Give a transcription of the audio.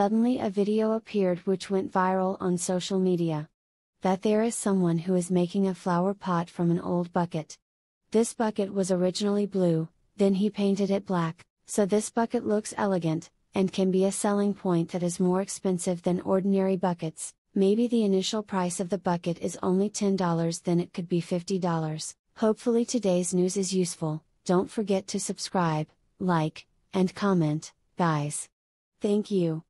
Suddenly a video appeared which went viral on social media. That there is someone who is making a flower pot from an old bucket. This bucket was originally blue, then he painted it black, so this bucket looks elegant, and can be a selling point that is more expensive than ordinary buckets. Maybe the initial price of the bucket is only $10 then it could be $50. Hopefully today's news is useful, don't forget to subscribe, like, and comment, guys. Thank you.